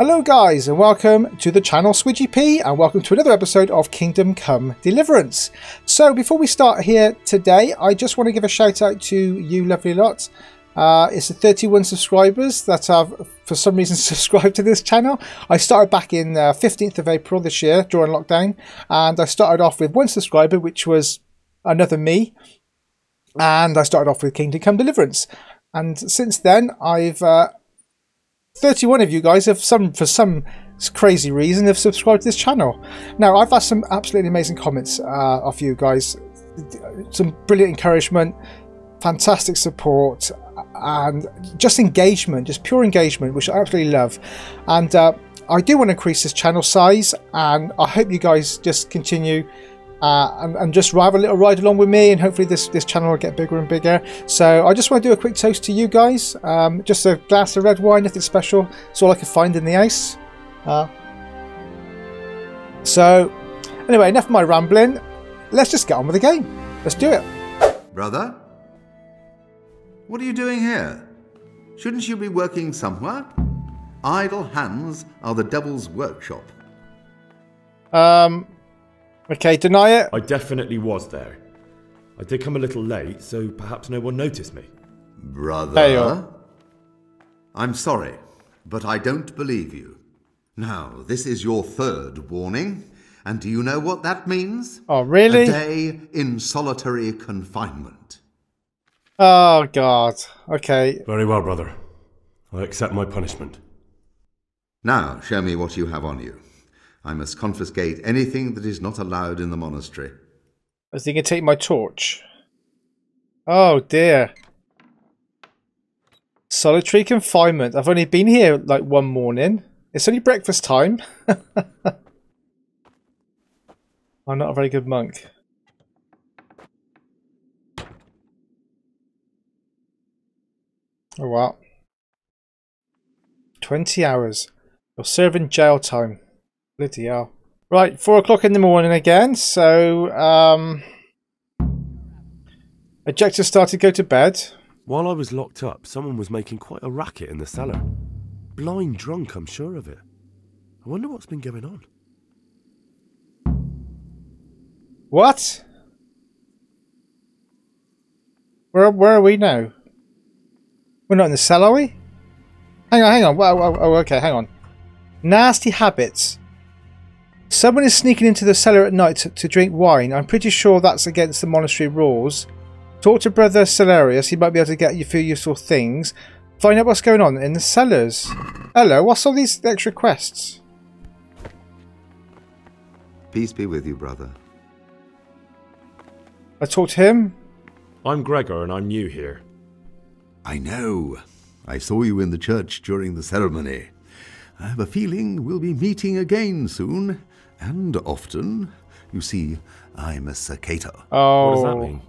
Hello guys and welcome to the channel Squidgy Pea and welcome to another episode of Kingdom Come Deliverance. So before we start here today I just want to give a shout out to you lovely lot. Uh, it's the 31 subscribers that have for some reason subscribed to this channel. I started back in uh, 15th of April this year during lockdown and I started off with one subscriber which was another me and I started off with Kingdom Come Deliverance and since then I've uh, 31 of you guys have some for some crazy reason have subscribed to this channel. Now I've had some absolutely amazing comments uh, off you guys, some brilliant encouragement, fantastic support, and just engagement, just pure engagement, which I absolutely love. And uh, I do want to increase this channel size, and I hope you guys just continue uh, and, and, just have a little ride along with me and hopefully this, this channel will get bigger and bigger. So I just want to do a quick toast to you guys. Um, just a glass of red wine, nothing special. It's all I could find in the ice. Uh, so anyway, enough of my rambling. Let's just get on with the game. Let's do it. Brother? What are you doing here? Shouldn't you be working somewhere? Idle hands are the devil's workshop. Um, Okay, deny it. I definitely was there. I did come a little late, so perhaps no one noticed me. Brother? I'm sorry, but I don't believe you. Now, this is your third warning, and do you know what that means? Oh, really? A day in solitary confinement. Oh, God. Okay. Very well, brother. I accept my punishment. Now, show me what you have on you. I must confiscate anything that is not allowed in the monastery. I was thinking take my torch. Oh dear. Solitary confinement. I've only been here like one morning. It's only breakfast time. I'm not a very good monk. Oh wow. 20 hours. You're serving jail time. Bloody hell. Right, four o'clock in the morning again, so um Ejector started to go to bed. While I was locked up, someone was making quite a racket in the cellar. Blind drunk, I'm sure of it. I wonder what's been going on. What? Where where are we now? We're not in the cellar, are we? Hang on, hang on. Oh, oh, okay, hang on. Nasty habits. Someone is sneaking into the cellar at night to, to drink wine. I'm pretty sure that's against the monastery rules. Talk to Brother Celarius. He might be able to get you a few useful things. Find out what's going on in the cellars. Hello, what's all these extra quests? Peace be with you, brother. I talked to him. I'm Gregor and I'm new here. I know. I saw you in the church during the ceremony. I have a feeling we'll be meeting again soon and often. You see, I'm a Circator. Oh. What does that mean?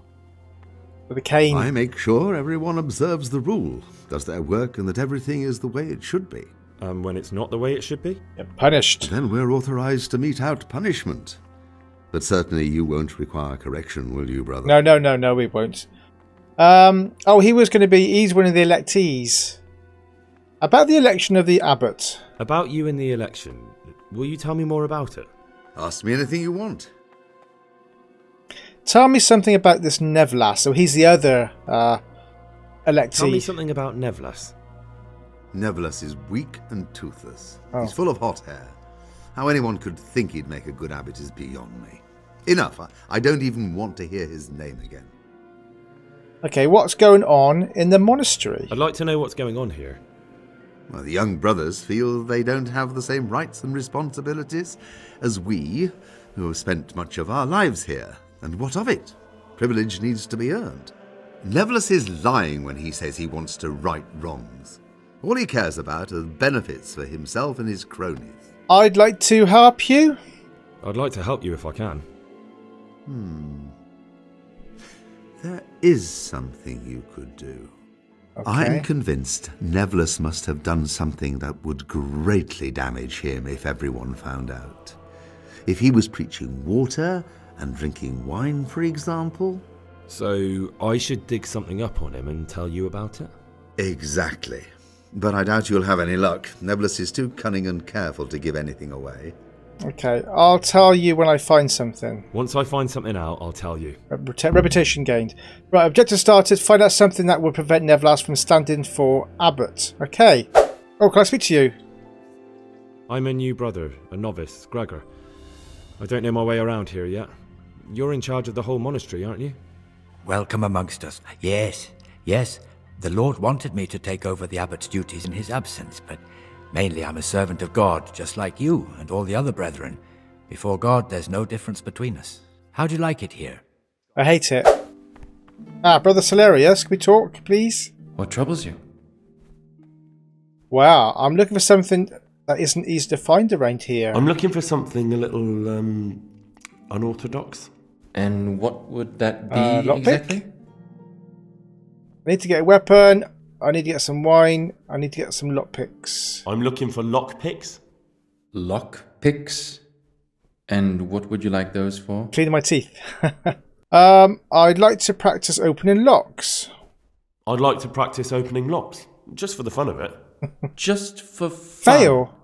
With a cane. I make sure everyone observes the rule, does their work, and that everything is the way it should be. Um, when it's not the way it should be? You're punished. Then we're authorized to mete out punishment. But certainly you won't require correction, will you, brother? No, no, no, no, we won't. Um, oh, he was going to be, he's one of the electees. About the election of the abbot. About you in the election. Will you tell me more about it? Ask me anything you want. Tell me something about this Nevlas. So he's the other uh, electee. Tell me something about Nevlas. Nevlas is weak and toothless. Oh. He's full of hot hair. How anyone could think he'd make a good abbot is beyond me. Enough. I, I don't even want to hear his name again. Okay, what's going on in the monastery? I'd like to know what's going on here. Well, the young brothers feel they don't have the same rights and responsibilities as we, who have spent much of our lives here. And what of it? Privilege needs to be earned. Nevlas is lying when he says he wants to right wrongs. All he cares about are benefits for himself and his cronies. I'd like to help you. I'd like to help you if I can. Hmm. There is something you could do. Okay. I'm convinced Nevlas must have done something that would greatly damage him if everyone found out. If he was preaching water and drinking wine, for example. So I should dig something up on him and tell you about it? Exactly. but I doubt you'll have any luck. Nevlas is too cunning and careful to give anything away. Okay, I'll tell you when I find something. Once I find something out, I'll tell you. Reput- Reputation gained. Right, objective started. Find out something that will prevent Nevlas from standing for Abbot. Okay. Oh, can I speak to you? I'm a new brother, a novice, Gregor. I don't know my way around here yet. You're in charge of the whole monastery, aren't you? Welcome amongst us. Yes, yes. The Lord wanted me to take over the abbot's duties in his absence, but mainly I'm a servant of God, just like you and all the other brethren. Before God, there's no difference between us. How do you like it here? I hate it. Ah, Brother Solarius, can we talk, please? What troubles you? Wow, I'm looking for something that isn't easy to find around here. I'm looking for something a little um, unorthodox. And what would that be Uh, exactly? I need to get a weapon. I need to get some wine. I need to get some lockpicks. I'm looking for lockpicks. Lock picks. And what would you like those for? Cleaning my teeth. um, I'd like to practice opening locks. I'd like to practice opening locks, just for the fun of it. Just for fun. Fail.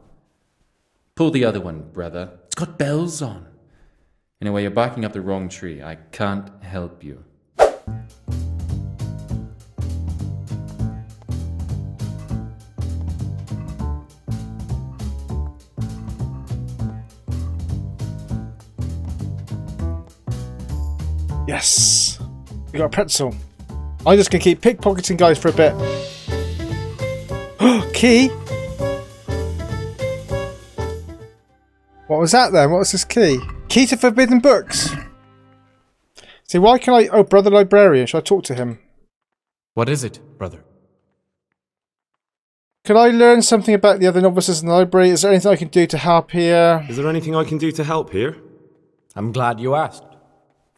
Pull the other one, brother. It's got bells on. Anyway, you're barking up the wrong tree. I can't help you. Yes. We got a pretzel. I'm just going to keep pickpocketing guys for a bit. key? What was that then? What was this key? Key to forbidden books. See, why can I... Oh, brother librarian. Should I talk to him? What is it, brother? Can I learn something about the other novices in the library? Is there anything I can do to help here? Is there anything I can do to help here? I'm glad you asked.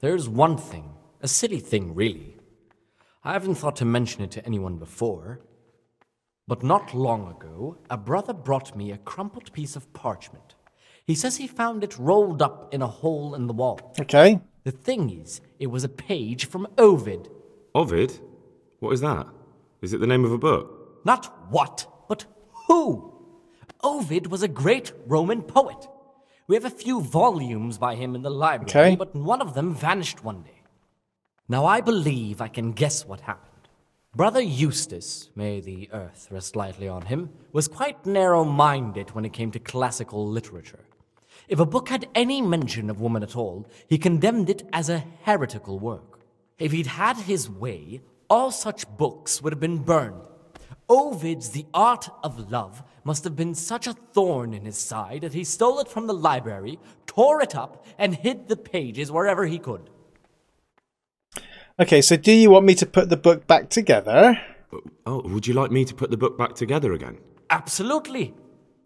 There's one thing, a silly thing, really. I haven't thought to mention it to anyone before. But not long ago, a brother brought me a crumpled piece of parchment. He says he found it rolled up in a hole in the wall. Okay. The thing is, it was a page from Ovid. Ovid? What is that? Is it the name of a book? Not what, but who? Ovid was a great Roman poet. We have a few volumes by him in the library, Okay. but one of them vanished one day. Now I believe I can guess what happened. Brother Eustace, may the earth rest lightly on him, was quite narrow minded when it came to classical literature. If a book had any mention of woman at all, he condemned it as a heretical work. If he'd had his way, all such books would have been burned. Ovid's The Art of Love must have been such a thorn in his side that he stole it from the library, tore it up, and hid the pages wherever he could. Okay, so do you want me to put the book back together? Oh, oh would you like me to put the book back together again? Absolutely.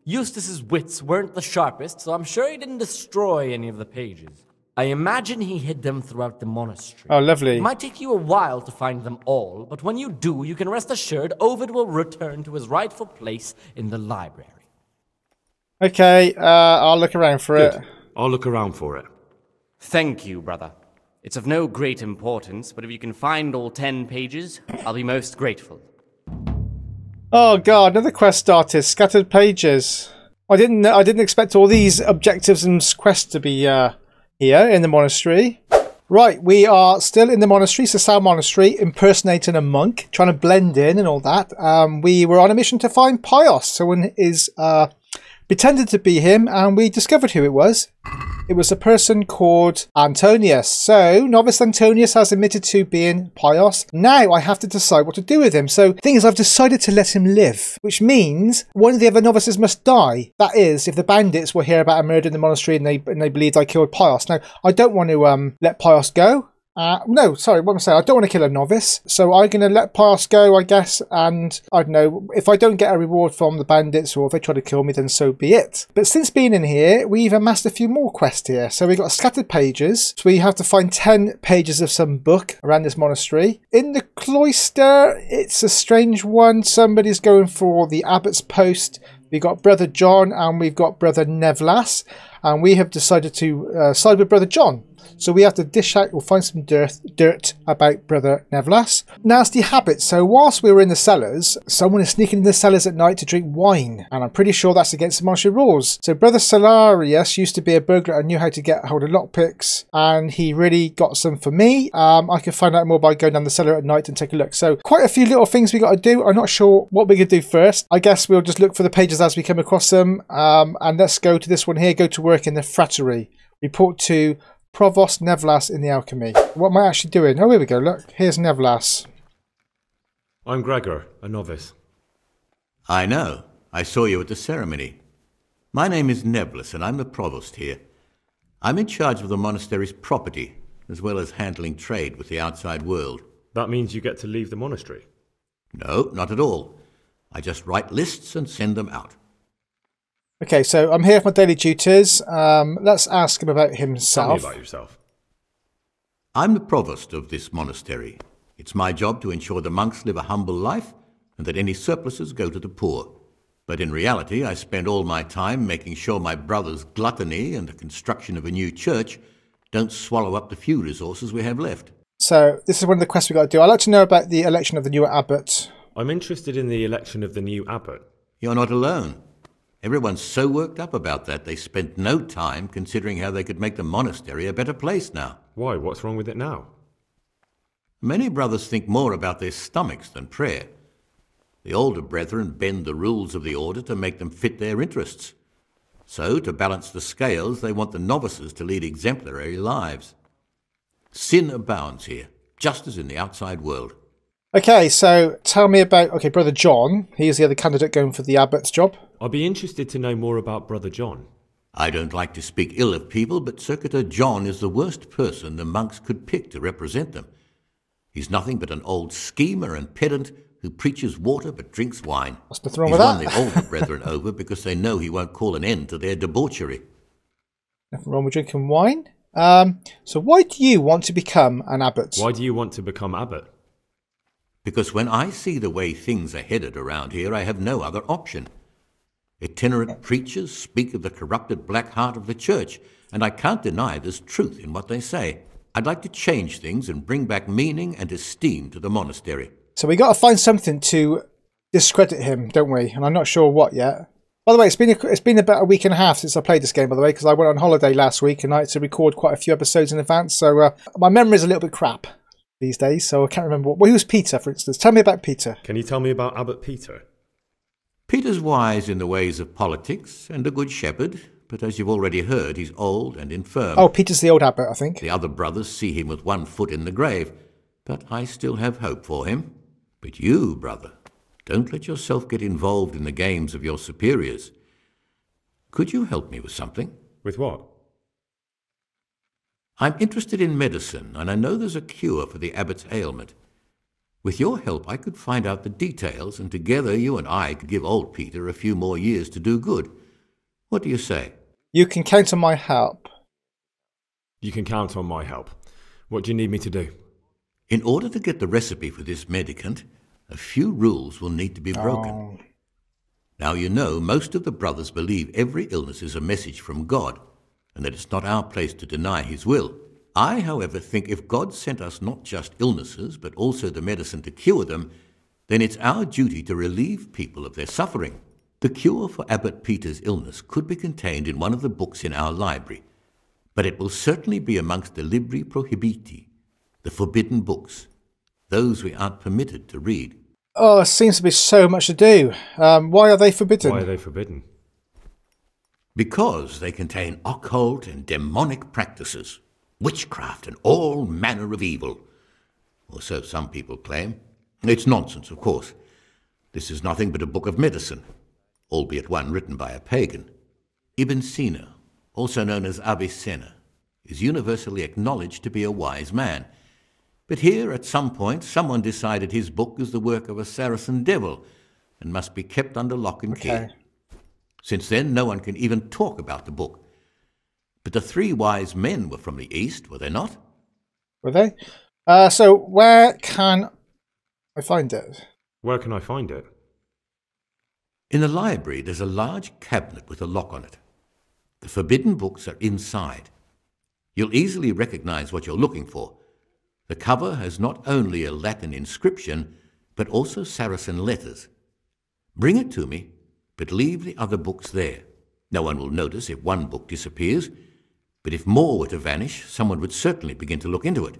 Eustace's wits weren't the sharpest, so I'm sure he didn't destroy any of the pages. I imagine he hid them throughout the monastery. Oh, lovely. It might take you a while to find them all, but when you do, you can rest assured Ovid will return to his rightful place in the library. Okay, uh, I'll look around for Good. it. I'll look around for it. Thank you, brother. It's of no great importance, but if you can find all ten pages, I'll be most grateful. Oh god, another quest started. Scattered pages. I didn't. I didn't expect all these objectives and quests to be uh, here in the monastery. Right, we are still in the monastery, Sasau Monastery, impersonating a monk, trying to blend in and all that. Um, we were on a mission to find Pius. Someone is uh, pretended to be him, and we discovered who it was. It was a person called Antonius. So, Novice Antonius has admitted to being Pius. Now I have to decide what to do with him. So, thing is, I've decided to let him live, which means one of the other novices must die. That is, if the bandits will hear about a murder in the monastery and they and they believed I killed Pius. Now, I don't want to um let Pius go. Uh, no, sorry, what I'm saying, I don't want to kill a novice, so I'm going to let Pius go, I guess, and I don't know, if I don't get a reward from the bandits or if they try to kill me, then so be it. But since being in here, we've amassed a few more quests here. So we've got scattered pages, so we have to find 10 pages of some book around this monastery. In the cloister, it's a strange one. Somebody's going for the abbot's post. We've got Brother John and we've got Brother Nevlas. and we have decided to uh, side with Brother John. So we have to dish out or find some dirt, dirt about Brother Nevlas. Nasty habits. So whilst we were in the cellars, someone is sneaking in the cellars at night to drink wine, and I'm pretty sure that's against the monastery rules. So Brother Solarius used to be a burglar and knew how to get hold of lockpicks, and he really got some for me. Um, I can find out more by going down the cellar at night and take a look. So quite a few little things we got to do. I'm not sure what we could do first. I guess we'll just look for the pages as we come across them. Um, and let's go to this one here. Go to work in the frattery. Report to Provost Nevlas in the alchemy. What am I actually doing? Oh, here we go. Look, here's Nevlas. I'm Gregor, a novice. I know. I saw you at the ceremony. My name is Nevlas, and I'm the provost here. I'm in charge of the monastery's property, as well as handling trade with the outside world. That means you get to leave the monastery. No, not at all. I just write lists and send them out. Okay, so I'm here for my daily duties. Um, let's ask him about himself. Tell me about yourself. I'm the provost of this monastery. It's my job to ensure the monks live a humble life and that any surpluses go to the poor. But in reality, I spend all my time making sure my brother's gluttony and the construction of a new church don't swallow up the few resources we have left. So this is one of the quests we've got to do. I'd like to know about the election of the new abbot. I'm interested in the election of the new abbot. You're not alone. Everyone's so worked up about that they spent no time considering how they could make the monastery a better place now. Why? What's wrong with it now? Many brothers think more about their stomachs than prayer. The older brethren bend the rules of the order to make them fit their interests. So, to balance the scales, they want the novices to lead exemplary lives. Sin abounds here, just as in the outside world. Okay, so tell me about okay, brother John. He is the other candidate going for the abbot's job. I'd be interested to know more about Brother John. I don't like to speak ill of people, but Circator John is the worst person the monks could pick to represent them. He's nothing but an old schemer and pedant who preaches water but drinks wine. What's nothing wrong He's with won that? the older brethren over because they know he won't call an end to their debauchery. Nothing wrong with drinking wine. Um, so why do you want to become an abbot? Why do you want to become abbot? Because when I see the way things are headed around here, I have no other option. Itinerant preachers speak of the corrupted black heart of the church, and I can't deny there's truth in what they say. I'd like to change things and bring back meaning and esteem to the monastery. So we got to find something to discredit him, don't we? And I'm not sure what yet. By the way, it's been a, it's been about a week and a half since I played this game. By the way, because I went on holiday last week and I had to record quite a few episodes in advance. So uh, my memory's a little bit crap these days. So I can't remember what. Well, who was Peter, for instance? Tell me about Peter. Can you tell me about Abbot Peter? Peter's wise in the ways of politics and a good shepherd, but as you've already heard, he's old and infirm. Oh, Peter's the old abbot, I think. The other brothers see him with one foot in the grave, but I still have hope for him. But you, brother, don't let yourself get involved in the games of your superiors. Could you help me with something? With what? I'm interested in medicine, and I know there's a cure for the abbot's ailment. With your help, I could find out the details, and together you and I could give old Peter a few more years to do good. What do you say? You can count on my help. You can count on my help. What do you need me to do? In order to get the recipe for this medicament, a few rules will need to be broken. Oh. Now, you know, most of the brothers believe every illness is a message from God, and that it's not our place to deny His will. I, however, think if God sent us not just illnesses, but also the medicine to cure them, then it's our duty to relieve people of their suffering. The cure for Abbot Peter's illness could be contained in one of the books in our library, but it will certainly be amongst the Libri Prohibiti, the forbidden books, those we aren't permitted to read. Oh, there seems to be so much to do. Um, why are they forbidden? Why are they forbidden? Because they contain occult and demonic practices, witchcraft, and all manner of evil. Or so some people claim. It's nonsense, of course. This is nothing but a book of medicine, albeit one written by a pagan. Ibn Sina, also known as Avicenna, is universally acknowledged to be a wise man. But here, at some point, someone decided his book is the work of a Saracen devil and must be kept under lock and key. Since then, no one can even talk about the book. But the three wise men were from the East, were they not? Were they? Uh, so where can I find it? Where can I find it? In the library, there's a large cabinet with a lock on it. The forbidden books are inside. You'll easily recognize what you're looking for. The cover has not only a Latin inscription, but also Saracen letters. Bring it to me, but leave the other books there. No one will notice if one book disappears, but if more were to vanish, someone would certainly begin to look into it,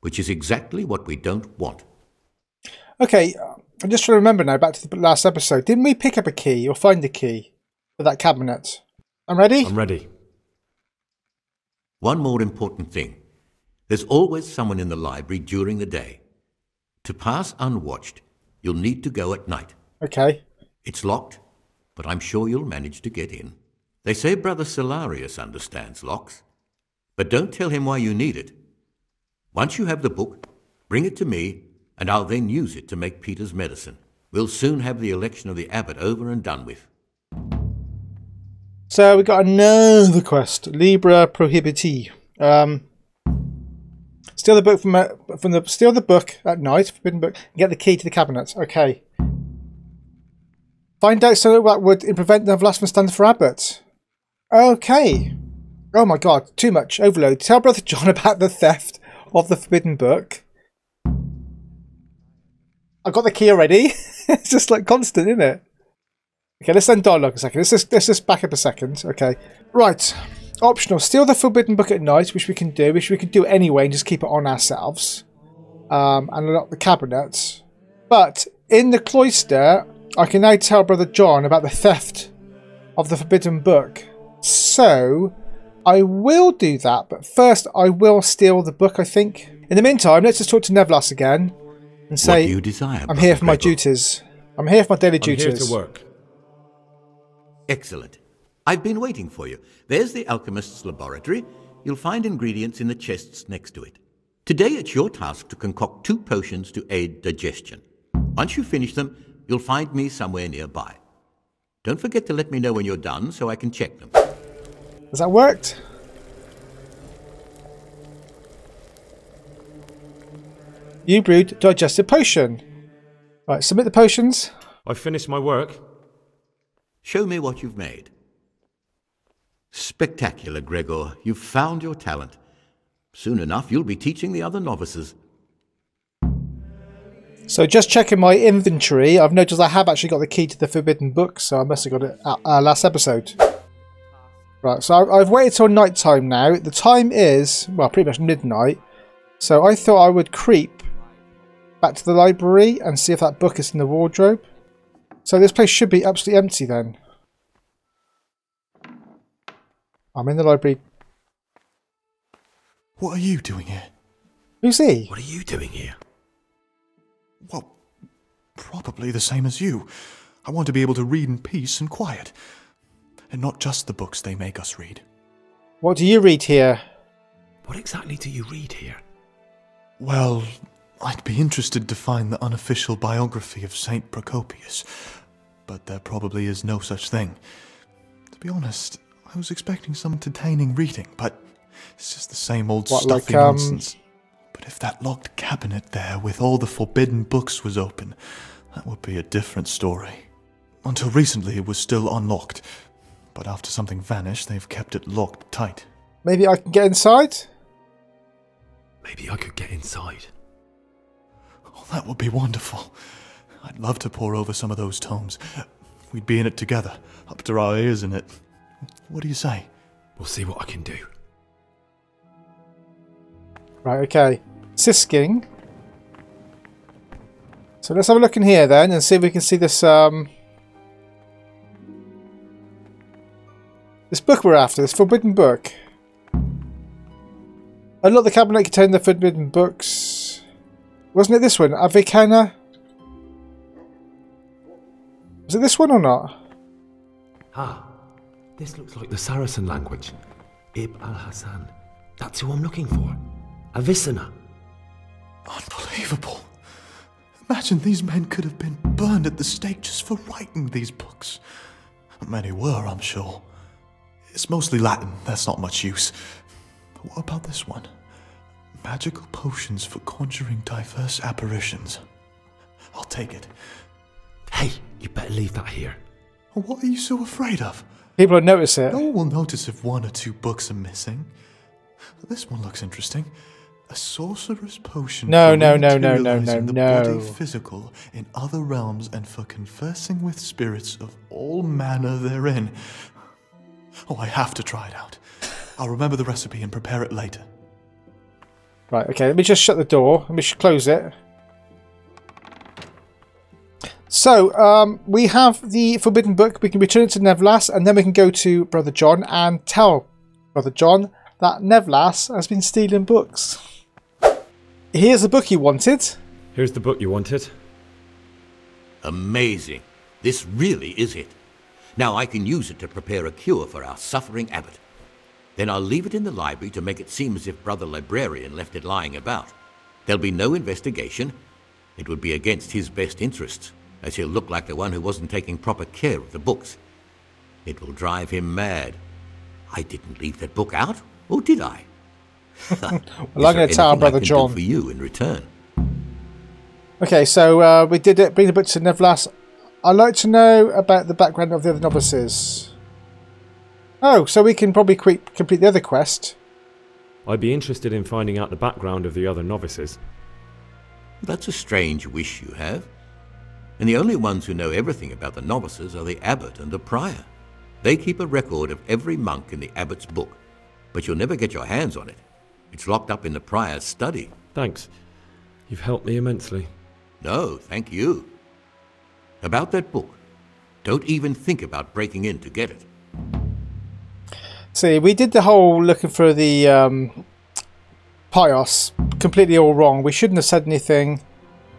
which is exactly what we don't want. Okay, uh, I'm just trying to remember now, back to the last episode. Didn't we pick up a key or find a key for that cabinet? I'm ready? I'm ready. One more important thing. There's always someone in the library during the day. To pass unwatched, you'll need to go at night. Okay. It's locked, but I'm sure you'll manage to get in. They say Brother Solarius understands locks, but don't tell him why you need it. Once you have the book, bring it to me, and I'll then use it to make Peter's medicine. We'll soon have the election of the abbot over and done with. So we got another quest, Libri Prohibiti. Um, steal the book from uh, from the steal the book at night, forbidden book, and get the key to the cabinet. Okay. Find out so that would prevent the last man standing for abbot. Okay. Oh my god, too much overload. Tell Brother John about the theft of the forbidden book. I've got the key already. it's just like constant, isn't it? Okay, let's end dialogue a second. Let's just, let's just back up a second. Okay. Right. Optional. Steal the forbidden book at night, which we can do, which we can do anyway and just keep it on ourselves. Um, and unlock the cabinet. But in the cloister, I can now tell Brother John about the theft of the forbidden book. So, I will do that, but first I will steal the book, I think. In the meantime, let's just talk to Nevlas again and say, what do you desire, I'm here for my Gregor? duties. I'm here for my daily I'm here duties. to work. Excellent. I've been waiting for you. There's the alchemist's laboratory. You'll find ingredients in the chests next to it. Today it's your task to concoct two potions to aid digestion. Once you finish them, you'll find me somewhere nearby. Don't forget to let me know when you're done so I can check them. Has that worked? You brewed digestive potion. Right, submit the potions. I've finished my work. Show me what you've made. Spectacular, Gregor. You've found your talent. Soon enough, you'll be teaching the other novices. So just checking my inventory, I've noticed I have actually got the key to the forbidden book, so I must have got it at uh, last episode. Right, so I've waited till night time now. The time is, well, pretty much midnight. So I thought I would creep back to the library and see if that book is in the wardrobe. So this place should be absolutely empty then. I'm in the library. What are you doing here? Who's he? What are you doing here? Well, probably the same as you. I want to be able to read in peace and quiet. And not just the books they make us read. What do you read here? What exactly do you read here? Well, I'd be interested to find the unofficial biography of Saint Procopius, but there probably is no such thing. To be honest, I was expecting some entertaining reading, but it's just the same old What, like, stuffy um, nonsense. But if that locked cabinet there with all the forbidden books was open, that would be a different story. Until recently, it was still unlocked, but after something vanished, they've kept it locked tight. Maybe I can get inside? Maybe I could get inside. Oh, that would be wonderful. I'd love to pore over some of those tomes. We'd be in it together, up to our ears in it. What do you say? We'll see what I can do. Right, okay. Siskin. So let's have a look in here then and see if we can see this um this book we're after, this forbidden book. Unlock the cabinet containing the forbidden books. Wasn't it this one? Avikana? Was it this one or not? Ah, this looks like the Saracen language. Ib al Hassan. That's who I'm looking for. Avicenna. Unbelievable. Imagine these men could have been burned at the stake just for writing these books. Many were, I'm sure. It's mostly Latin, that's not much use. But what about this one? Magical potions for conjuring diverse apparitions. I'll take it. Hey, you better leave that here. What are you so afraid of? People will notice it. No one will notice if one or two books are missing. This one looks interesting. A sorcerer's potion. No, for no, no, no, no, rematerializing no, the no. body physical in other realms and for conversing with spirits of all manner therein. Oh, I have to try it out. I'll remember the recipe and prepare it later. Right, okay, let me just shut the door. Let me just close it. So, um, we have the Forbidden Book. We can return it to Nevlas, and then we can go to Brother John and tell Brother John that Nevlas has been stealing books. Here's the book you wanted. Here's the book you wanted. Amazing. This really is it. Now I can use it to prepare a cure for our suffering abbot. Then I'll leave it in the library to make it seem as if Brother Librarian left it lying about. There'll be no investigation. It would be against his best interests, as he'll look like the one who wasn't taking proper care of the books. It will drive him mad. I didn't leave that book out, or did I? Well, I'm going to tell Brother John. for you in return. Okay, so uh, we did it. Bring the book to Nevlas. I'd like to know about the background of the other novices. Oh, so we can probably que- complete the other quest. I'd be interested in finding out the background of the other novices. That's a strange wish you have. And the only ones who know everything about the novices are the abbot and the prior. They keep a record of every monk in the abbot's book, but you'll never get your hands on it. It's locked up in the prior's study. Thanks. You've helped me immensely. No, thank you. About that book, don't even think about breaking in to get it. See, we did the whole looking for the um, Pius completely all wrong. We shouldn't have said anything.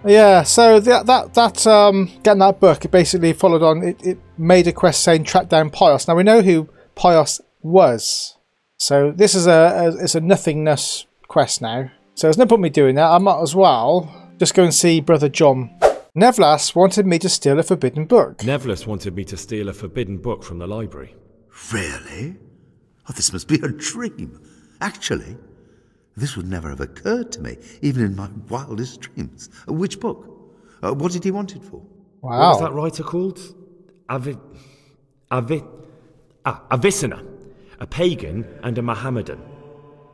Yeah, so that that that um, getting that book it basically followed on. It, it made a quest saying track down Pius. Now we know who Pius was, so this is a, a it's a nothingness quest now. So there's no point me doing that. I might as well just go and see Brother John. Nevlas wanted me to steal a forbidden book. Nevlas wanted me to steal a forbidden book from the library. Really? Oh, this must be a dream. Actually, this would never have occurred to me, even in my wildest dreams. Uh, which book? Uh, what did he want it for? What was that writer called? Avi... Avi... Ah, Avicenna. A pagan and a Mohammedan.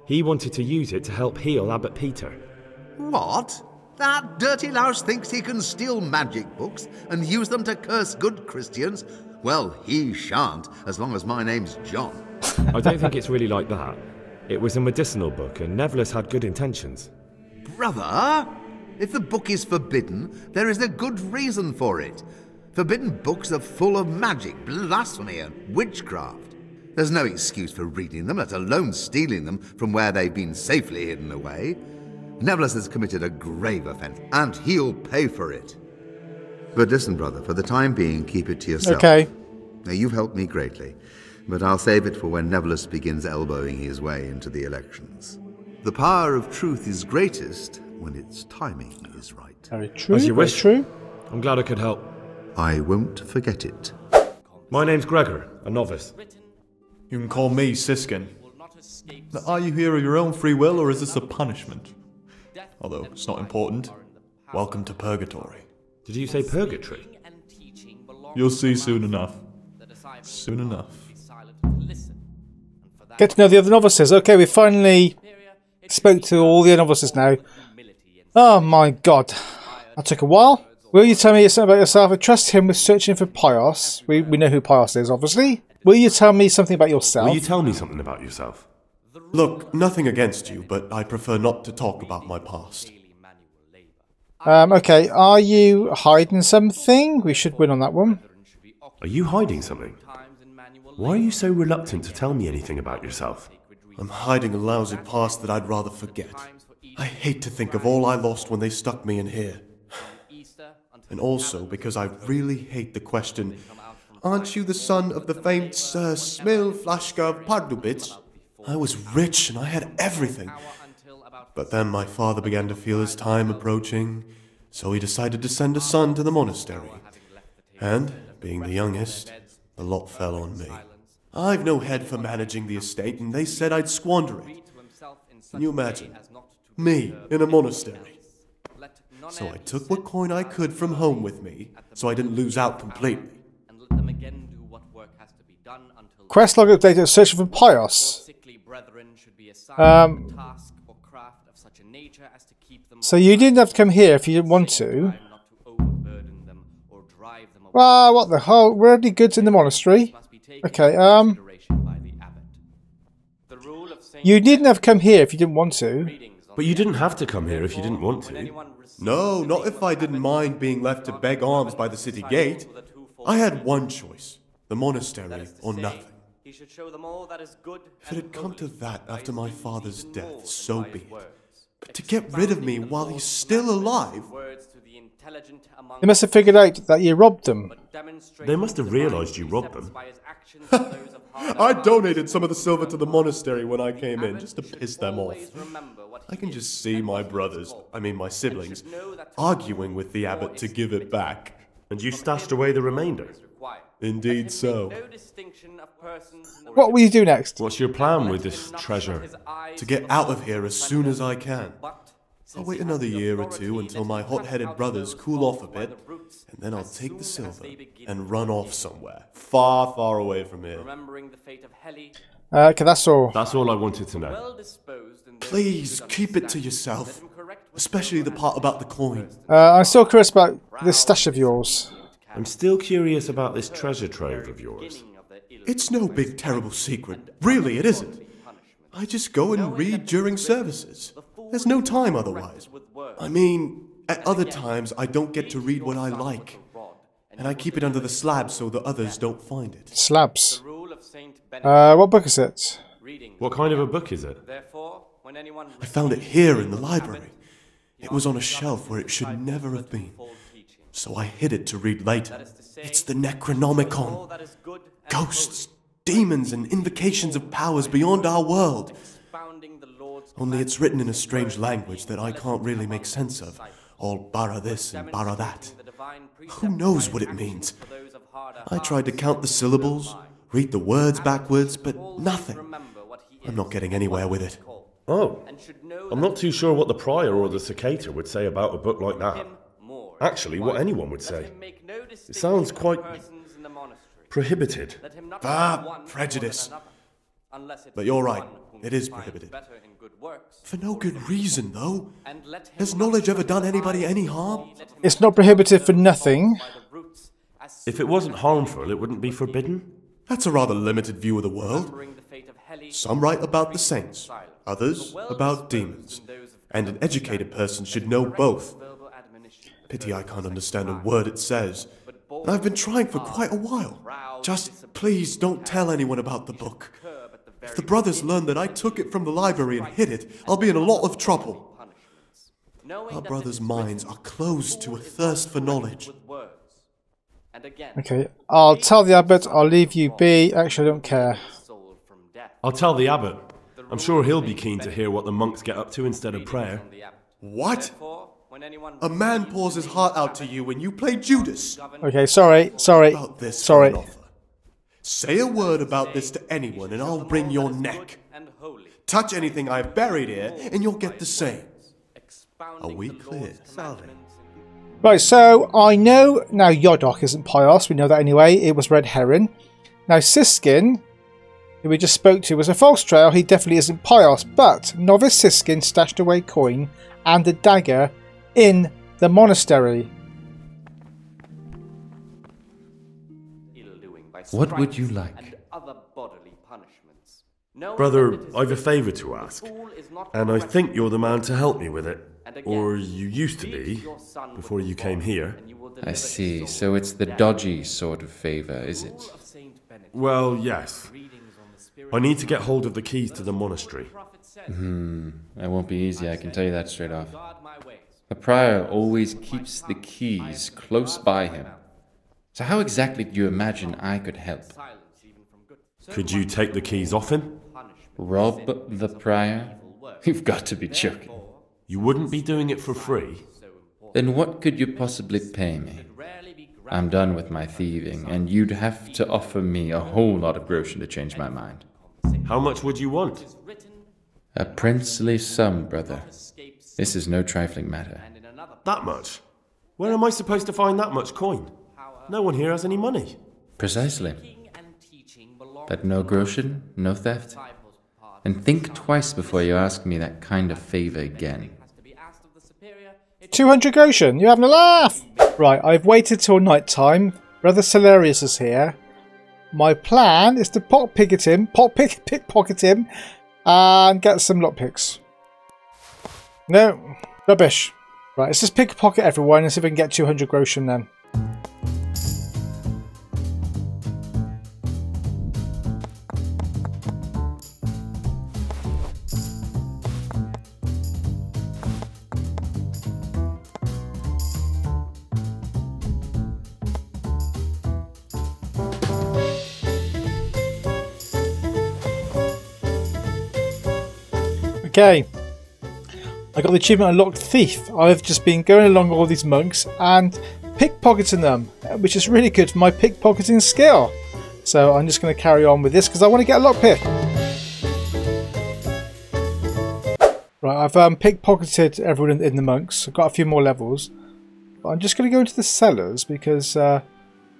He wanted to use it to help heal Abbot Peter. What? That dirty louse thinks he can steal magic books and use them to curse good Christians? Well, he shan't, as long as my name's John. I don't think it's really like that. It was a medicinal book, and Nevlas had good intentions. Brother, if the book is forbidden, there is a good reason for it. Forbidden books are full of magic, blasphemy, and witchcraft. There's no excuse for reading them, let alone stealing them from where they've been safely hidden away. Nevlas has committed a grave offense, and he'll pay for it. But listen, brother, for the time being, keep it to yourself. Okay. Now, you've helped me greatly, but I'll save it for when Nevlas begins elbowing his way into the elections. The power of truth is greatest when its timing is right. Very true. As you wish. True. I'm glad I could help. I won't forget it. My name's Gregor, a novice. You can call me Siskin. Now, are you here of your own free will, or is this a punishment? Although it's not important. Welcome to purgatory. Did you say purgatory? You'll see soon enough. Soon enough. Get to know the other novices. Okay, we finally spoke to all the novices now. Oh my god. That took a while. Will you tell me something about yourself? I trust him with searching for Pius. We, we know who Pius is, obviously. Will you tell me something about yourself? Will you tell me something about yourself? Look, nothing against you, but I prefer not to talk about my past. um, okay, are you hiding something? We should win on that one. Are you hiding something? Why are you so reluctant to tell me anything about yourself? I'm hiding a lousy past that I'd rather forget. I hate to think of all I lost when they stuck me in here. And also because I really hate the question, Aren't you the son of the famed Sir Smil Flashka of Pardubitz? I was rich and I had everything. But then my father began to feel his time approaching, so he decided to send a son to the monastery. And, being the youngest, the lot fell on me. I've no head for managing the estate, and they said I'd squander it. Can you imagine? Me in a monastery. So I took what coin I could from home with me, so I didn't lose out completely. and let them again do what work has to be done Quest log updated searching for Pius. Sickly brethren should be assigned Um, task or craft of such a nature as to keep them So you didn't have to come here if you didn't want to. not to overburden them or drive them away. Ah, what the hell? We're already goods in the monastery. Must be taken Okay, um, consideration by the abbot. The rule of Saint You didn't have to come here if you didn't want to. But you didn't have to come here if you didn't want to. No, not if I didn't mind being left to beg alms by the city gate. with a twofold I had one choice the monastery or nothing. He should show them all that is good If it had come to that after my father's death, so be it. But to get rid of me while he's still alive, with words to the intelligent among They must have figured out that you robbed them. They must have realised you robbed them. by his actions and those of hard I donated some of the silver to the monastery when I came in just to piss them off. always remember what I can just see my what he is brothers, called, I mean my siblings, should know that to arguing with the abbot to give it back. And you stashed away the remainder. Indeed Let him so. Make no distinction of persons in the What will you do next? What's your plan with this treasure? shut his eyes To get out of here as soon as I can. I'll wait another year or two until my cut hot-headed brothers cool off a bit, and then I'll take the silver and run off somewhere, far, far away from here. Remembering the fate of Heli, Uh, okay, that's all. That's all I wanted to know. well disposed and those Please keep it to yourself, let him correct what especially the part about the coin. Uh, I'm still curious about this stash of yours. I'm still curious about this treasure trove of yours. It's no big terrible secret. Really, it isn't. I just go and read during services. There's no time otherwise. I mean, at other times I don't get to read what I like. And I keep it under the slab so the others don't find it. Slabs. rule of Saint Benedict. Uh, what book is it? reading. What kind of a book is it? Therefore, when anyone I found it here in the library. It was on a shelf where it should never have been. So I hid it to read later. It's the Necronomicon. Ghosts, demons, and invocations of powers beyond our world. Only it's written in a strange language that I can't really make sense of. All bara this and bara that. Who knows what it means? I tried to count the syllables, read the words backwards, but nothing. I'm not getting anywhere with it. Oh, I'm not too sure what the prior or the cicada would say about a book like that. Actually, what anyone would say. It sounds quite prohibited. Ah, prejudice. But you're right, it is prohibited. For no good reason, though. Has knowledge ever done anybody any harm? It's not prohibited for nothing. If it wasn't harmful, it wouldn't be forbidden. That's a rather limited view of the world. Some write about the saints, others about demons. And an educated person should know both. Pity I can't understand a word it says. And I've been trying for quite a while. Just please don't tell anyone about the book. If the brothers learn that I took it from the library and hid it, I'll be in a lot of trouble. Our brothers' minds are closed to a thirst for knowledge. Okay, I'll tell the abbot, I'll leave you be. Actually, I don't care. I'll tell the abbot. I'm sure he'll be keen to hear what the monks get up to instead of prayer. What? A man pours his heart out to you when you play Judas. Okay, sorry, sorry, About this sorry. Say a word about this to anyone and I'll bring your neck. Touch anything I've buried here and you'll get the same. Are we clear? Right, so I know now Yodok isn't Pius, we know that anyway, it was Red Heron. Now Siskin, who we just spoke to, was a false trail, he definitely isn't Pius, but Novice Siskin stashed away coin and a dagger in the monastery. What would you like? Brother, I've a favour to ask, and I think you're the man to help me with it. Or you used to be, before you came here. I see. So it's the dodgy sort of favor, is it? Well, yes. I need to get hold of the keys to the monastery. Hmm. That won't be easy, I can tell you that straight off. The prior always keeps the keys close by him. So how exactly do you imagine I could help? Could you take the keys off him? Rob the prior? You've got to be joking. You wouldn't be doing it for free? Then what could you possibly pay me? I'm done with my thieving, and you'd have to offer me a whole lot of groschen to change my mind. How much would you want? A princely sum, brother. This is no trifling matter. That much? Where am I supposed to find that much coin? No one here has any money. Precisely. But no groschen, no theft? And think twice before you ask me that kind of favor again. 200 groschen, you're having a laugh? Right, I've waited till night time. Brother Celerius is here. My plan is to pot picket him, pot pick, pickpocket him, and get some lockpicks. No, rubbish. Right, let's just pickpocket everyone and see if we can get 200 groschen then. Okay. I got the achievement unlocked thief. I've just been going along all these monks and pickpocketing them, which is really good for my pickpocketing skill. So I'm just going to carry on with this because I want to get a lockpick. Right, I've um, pickpocketed everyone in, in, the monks. I've got a few more levels. But I'm just going to go into the cellars because uh,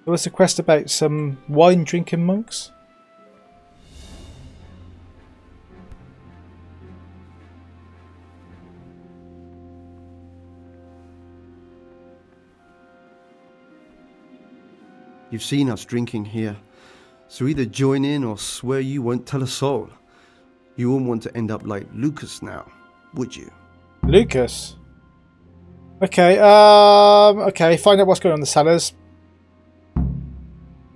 there was a quest about some wine drinking monks. You've seen us drinking here, so either join in or swear you won't tell a soul. You wouldn't want to end up like Lucas now, would you? Lucas? Okay, um, okay, find out what's going on in the cellars.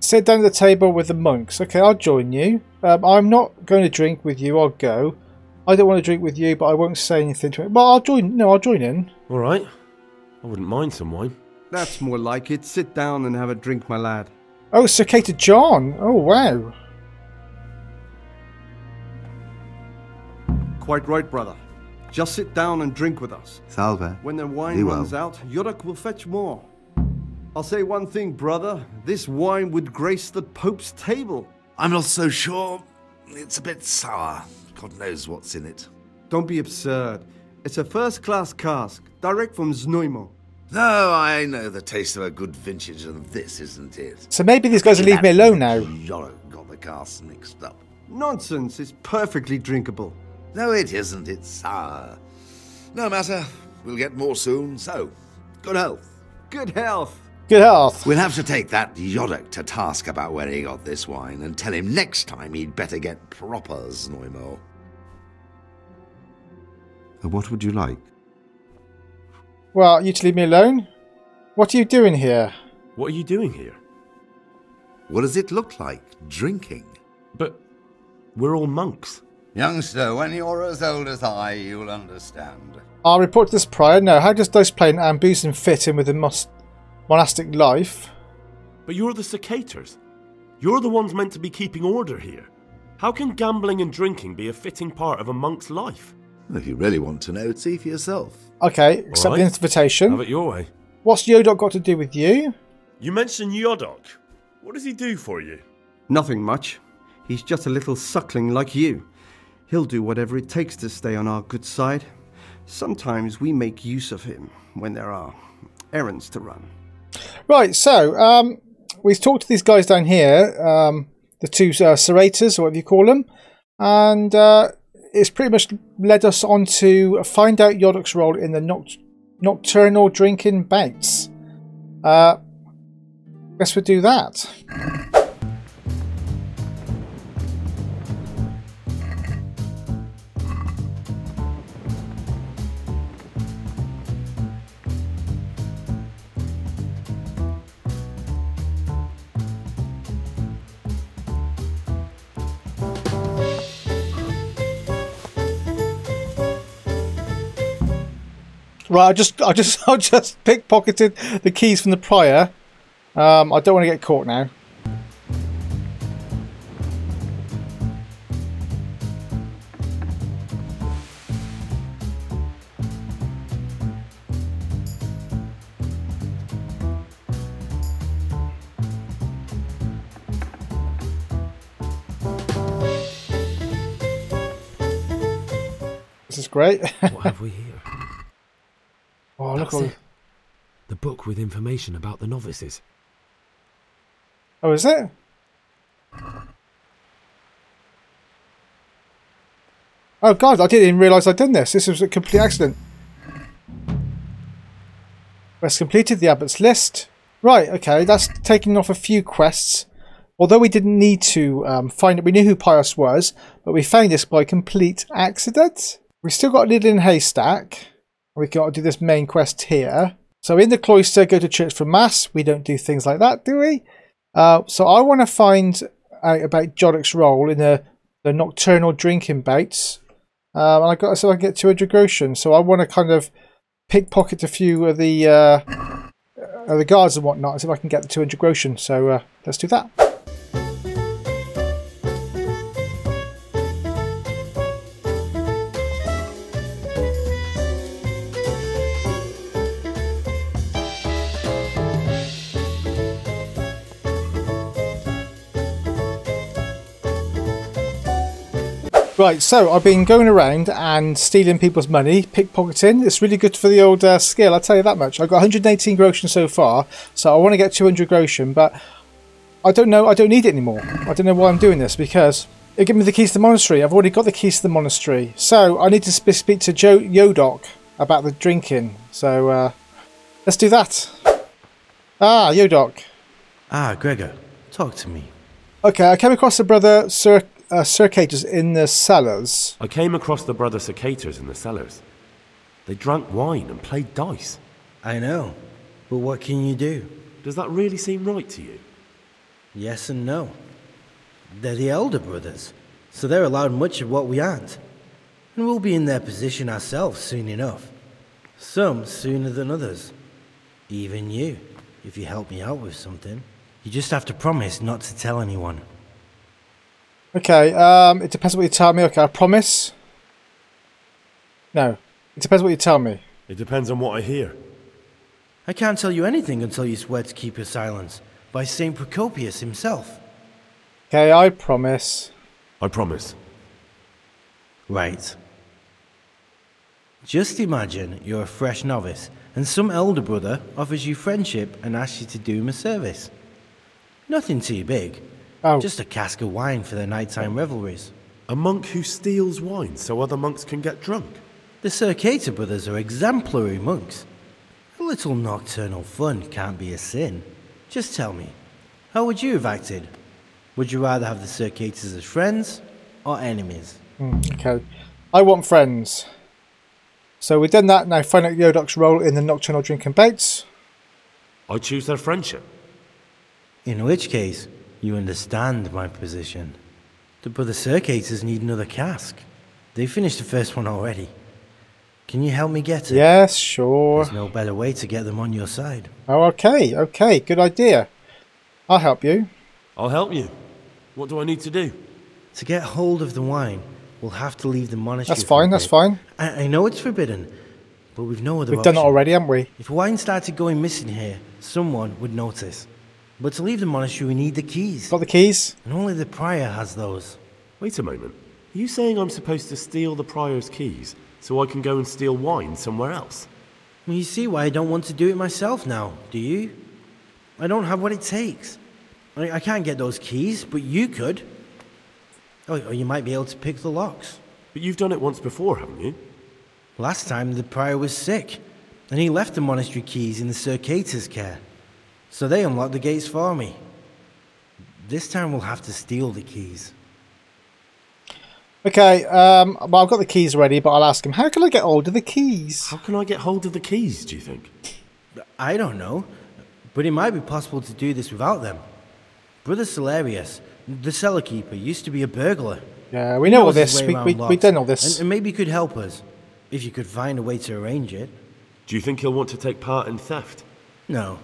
Sit down at the table with the monks. Okay, I'll join you. Um, I'm not going to drink with you, I'll go. I don't want to drink with you, but I won't say anything to it. But I'll join, no, I'll join in. Alright. I wouldn't mind some wine. That's more like it. Sit down and have a drink, my lad. Oh, Cicada John. Oh, wow. Quite right, brother. Just sit down and drink with us. Salve. When the wine runs out, Yorick will fetch more. I'll say one thing, brother. This wine would grace the Pope's table. I'm not so sure. It's a bit sour. God knows what's in it. Don't be absurd. It's a first-class cask, direct from Znojmo. No, I know the taste of a good vintage, and this isn't it. So maybe these guys will leave me alone now. Yorick got the casks mixed up. Nonsense, it's perfectly drinkable. No, it isn't, it's sour. No matter, we'll get more soon, so good health. Good health. Good health. We'll have to take that Yorick to task about where he got this wine and tell him next time he'd better get proper Znojmo. What would you like? Well, you to leave me alone? What are you doing here? What are you doing here? What does it look like? Drinking. But we're all monks. Youngster, when you're as old as I, you'll understand. I'll report to this prior. No, how does those playing Ambusen fit in with the mos- monastic life? But you're the Circators. You're the ones meant to be keeping order here. How can gambling and drinking be a fitting part of a monk's life? If you really want to know, see for yourself. Okay, accept right. the invitation. Have it your way. What's Jodok got to do with you? You mentioned Jodok. What does he do for you? Nothing much. He's just a little suckling like you. He'll do whatever it takes to stay on our good side. Sometimes we make use of him when there are errands to run. Right, so um, we've talked to these guys down here, um, the two uh, Serrators, or whatever you call them, and uh, it's pretty much led us on to find out Jodok's role in the noct nocturnal drinking bouts. Uh, guess we'll do that. Right, I just, I just, I just pickpocketed the keys from the prior. Um, I don't want to get caught now. This is great. what have we here? Oh, look That's it. The book with information about the novices. Oh, is it? Oh god, I didn't even realise I'd done this. This was a complete accident. Quest completed the abbot's list. Right, okay, that's taking off a few quests. Although we didn't need to um, find it, we knew who Pius was, but we found this by complete accident. We still got Needle in Haystack. We got to do this main quest here. So in the cloister, go to church for mass. We don't do things like that, do we? Uh, so I want to find out about Jodok's role in the, the nocturnal drinking bouts. Um, and I got so I get 200 groschen. So I want to kind of pickpocket a few of the uh, uh, the guards and whatnot see if I can get the 200 groschen. So uh, let's do that. Right, so I've been going around and stealing people's money, pickpocketing. It's really good for the old uh, skill, I'll tell you that much. I've got 118 groschen so far, so I want to get 200 groschen, but I don't know, I don't need it anymore. I don't know why I'm doing this, because it gave me the keys to the monastery. I've already got the keys to the monastery. So I need to sp speak to Joe Jodok about the drinking. So uh, let's do that. Ah, Jodok. Ah, Gregor, talk to me. Okay, I came across a brother, Sir uh, circators in the cellars. I came across the brother Circators in the cellars. They drank wine and played dice. I know, but what can you do? Does that really seem right to you? Yes and no. They're the elder brothers, so they're allowed much of what we aren't. And we'll be in their position ourselves soon enough. Some sooner than others. Even you, if you help me out with something. You just have to promise not to tell anyone. Okay, um, it depends what you tell me. Okay, I promise. No, it depends what you tell me. It depends on what I hear. I can't tell you anything until you swear to keep your silence, by St. Procopius himself. Okay, I promise. I promise. Right. Just imagine you're a fresh novice, and some elder brother offers you friendship and asks you to do him a service. Nothing too big, Oh. Just a cask of wine for their nighttime revelries. A monk who steals wine so other monks can get drunk? The Circator brothers are exemplary monks. A little nocturnal fun can't be a sin. Just tell me, how would you have acted? Would you rather have the Circators as friends or enemies? Mm, okay. I want friends. So we've done that. Now find out Jodok's role in the nocturnal drinking bouts. I choose their friendship. In which case, you understand my position. The brother Circators need another cask. They finished the first one already. Can you help me get it? Yes, sure. There's no better way to get them on your side. Oh, okay, okay, good idea. I'll help you. I'll help you. What do I need to do? To get hold of the wine, we'll have to leave the monastery. That's fine, that's fine. I, I, know it's forbidden, but we've no other We've option. done it already, haven't we? If wine started going missing here, someone would notice. But to leave the monastery, we need the keys. Got the keys? And only the prior has those. Wait a moment. Are you saying I'm supposed to steal the prior's keys so I can go and steal wine somewhere else? Well, you see why I don't want to do it myself now, do you? I don't have what it takes. I, I can't get those keys, but you could. Oh, or you might be able to pick the locks. But you've done it once before, haven't you? Last time the prior was sick, and he left the monastery keys in the Circator's care. So they unlocked the gates for me. This time we'll have to steal the keys. Okay, um, well, I've got the keys ready, but I'll ask him, how can I get hold of the keys? How can I get hold of the keys, do you think? I don't know, but it might be possible to do this without them. Brother Celerius, the cellar keeper, used to be a burglar. Yeah, we know all this. We, we, we've done all this. And, and maybe you could help us, if you could find a way to arrange it. Do you think he'll want to take part in theft? No,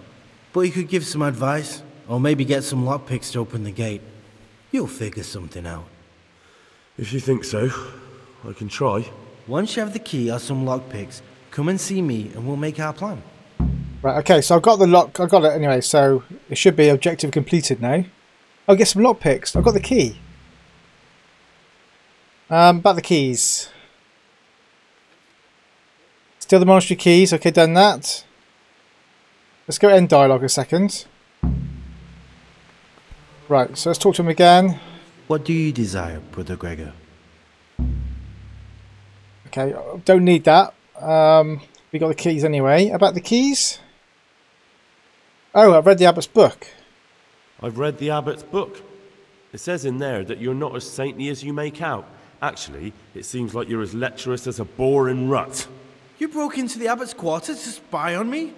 but you could give some advice, or maybe get some lockpicks to open the gate. You'll figure something out. If you think so, I can try. Once you have the key or some lockpicks, come and see me and we'll make our plan. Right, okay, so I've got the lock, I've got it anyway, so it should be objective completed now. I'll get some lockpicks. I've got the key. Um, about the keys. Steal the monastery keys. Okay, done that. Let's go end dialogue a second. Right, so let's talk to him again. What do you desire, Brother Gregor? Okay, don't need that. Um, we got the keys anyway. About the keys? Oh, I've read the abbot's book. I've read the abbot's book. It says in there that you're not as saintly as you make out. Actually, it seems like you're as lecherous as a boring rut. You broke into the abbot's quarters to spy on me?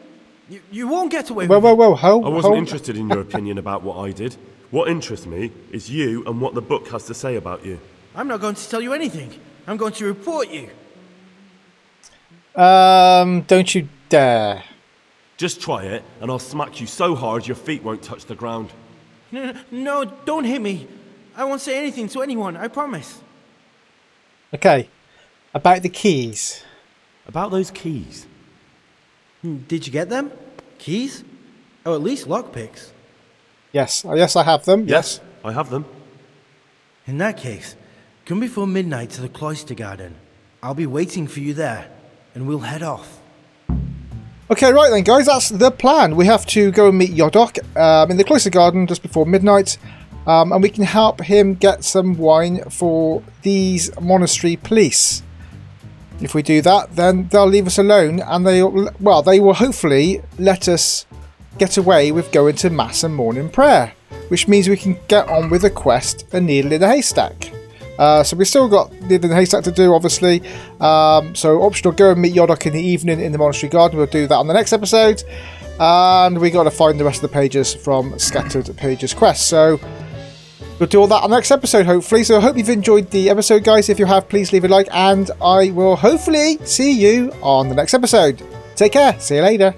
You, you won't get away Whoa, with whoa, it. whoa, ho, I wasn't ho. interested in your opinion about what I did. What interests me is you and what the book has to say about you. I'm not going to tell you anything. I'm going to report you. Um, don't you dare. Just try it, and I'll smack you so hard your feet won't touch the ground. No, no, don't hit me. I won't say anything to anyone, I promise. Okay, about the keys. About those keys. Hmm, Did you get them? Keys? Oh, at least lockpicks. Yes, uh, yes, I have them. Yes. I have them. In that case, come before midnight to the cloister garden. I'll be waiting for you there, and we'll head off. Okay, right then, guys, that's the plan. We have to go and meet Jodok um, in the cloister garden just before midnight, um, and we can help him get some wine for these monastery police. If we do that, then they'll leave us alone, and they well, they will hopefully let us get away with going to mass and morning prayer, which means we can get on with the quest, a needle in a haystack. Uh, so we've still got needle in the haystack to do, obviously. Um, so optional, go and meet Jodok in the evening in the monastery garden. We'll do that on the next episode, and we got to find the rest of the pages from Scattered Pages Quest. So we'll do all that on the next episode, hopefully. So I hope you've enjoyed the episode, guys. If you have, please leave a like, and I will hopefully see you on the next episode. Take care. See you later.